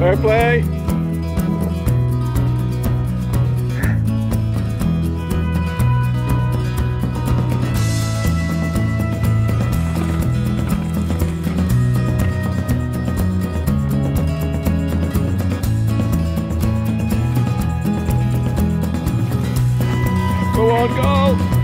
Fair play. Go on, go!